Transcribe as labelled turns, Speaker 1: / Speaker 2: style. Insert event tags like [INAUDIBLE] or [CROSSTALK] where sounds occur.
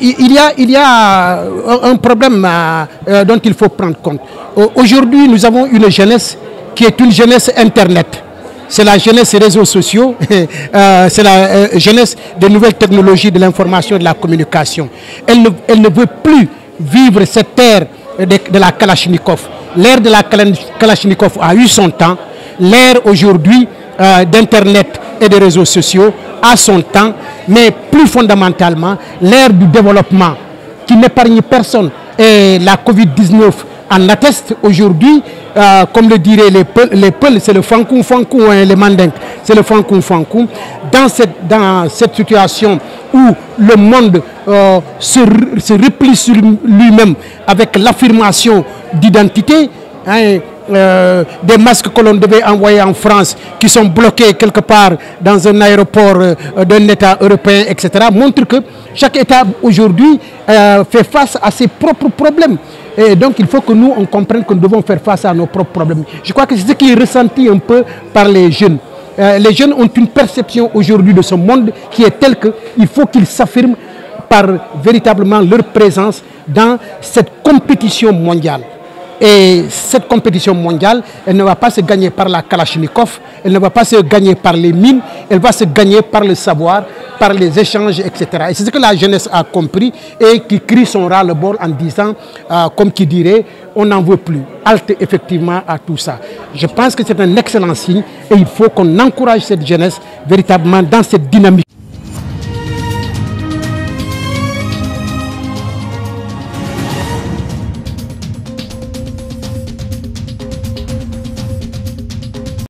Speaker 1: il y a, il y a un problème dont il faut prendre compte. Aujourd'hui, nous avons une jeunesse qui est une jeunesse Internet. C'est la jeunesse des réseaux sociaux, [LAUGHS] c'est la jeunesse des nouvelles technologies de l'information et de la communication. Elle ne, elle ne veut plus vivre cette ère de, la Kalachnikov. L'ère de la Kalachnikov a eu son temps. L'ère aujourd'hui d'Internet et des réseaux sociaux a son temps. Mais plus fondamentalement, l'ère du développement qui n'épargne personne. Et la Covid-19 en atteste aujourd'hui, comme le diraient les Peuls, les c'est le fankoum fankoum, hein, les mandingues, c'est le fankoum fankoum. Dans cette, dans cette situation où le monde se, se, replie sur lui-même avec l'affirmation d'identité, hein, euh, des masques que l'on devait envoyer en France qui sont bloqués quelque part dans un aéroport euh, d'un État européen, etc., montre que chaque État aujourd'hui euh, fait face à ses propres problèmes. Et donc il faut que nous, on comprenne que nous devons faire face à nos propres problèmes. Je crois que c'est ce qui est ressenti un peu par les jeunes. les jeunes ont une perception aujourd'hui de ce monde qui est telle qu'il faut qu'ils s'affirment par véritablement leur présence dans cette compétition mondiale. Et cette compétition mondiale, elle ne va pas se gagner par la Kalachnikov, elle ne va pas se gagner par les mines, elle va se gagner par le savoir, par les échanges, etc. Et c'est ce que la jeunesse a compris et qui crie son ras-le-bol en disant, euh, comme qui dirait, on n'en veut plus. Halte effectivement à tout ça. Je pense que c'est un excellent signe et il faut qu'on encourage cette jeunesse véritablement dans cette dynamique